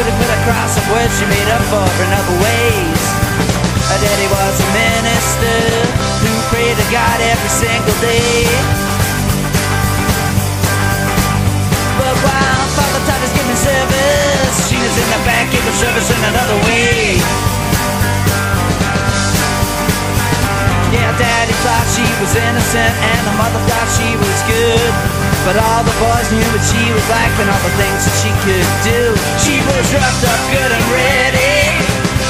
couldn't put across some words she made up for in other ways. Her daddy was a minister who prayed to God every single day. But while Father Todd is giving service, she Sheena's in the back giving service in another way. Yeah, Daddy thought she was innocent and the mother thought she was good. But all the boys knew what she was like and all the things that she could do. She was roughed up good and ready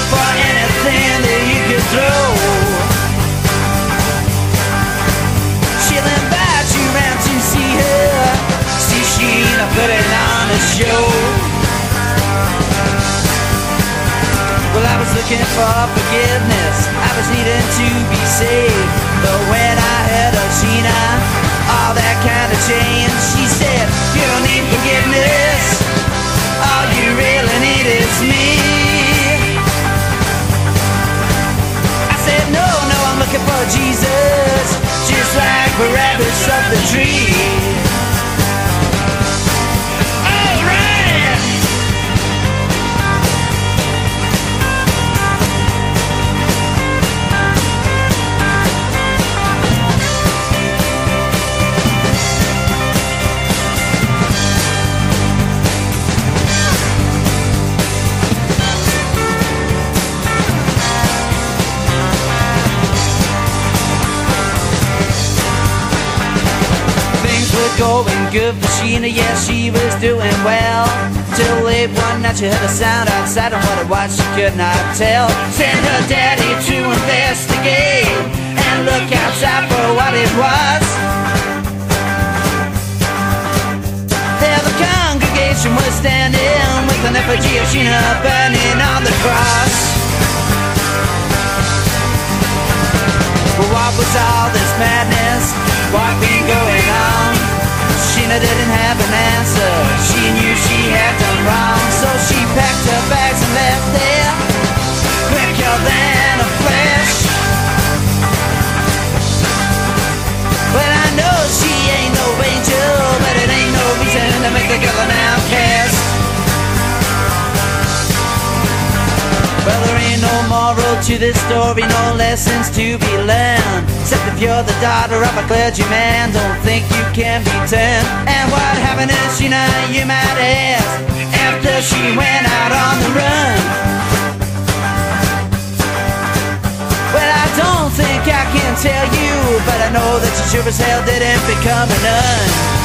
for anything that you could throw. She'll invite you round to see her. See Sheena putting on a show. Well, I was looking for forgiveness. I was needing to be saved. Jesus. Just like Barabbas of the tree. Were going good for Sheena, yeah, she was doing well. Till late one night she heard a sound outside and what it was she could not tell. Sent her daddy to investigate and look outside for what it was. There the congregation was standing with an effigy of Sheena burning on the cross. What was all this madness? What been going? Sheena didn't have an answer. She knew she had done wrong, so she packed her bags and left there quicker than no moral to this story, no lessons to be learned. Except if you're the daughter of a clergyman, don't think you can be turned. And what happened you know, you might ask, after she went out on the run. Well, I don't think I can tell you, but I know that she sure as hell didn't become a nun.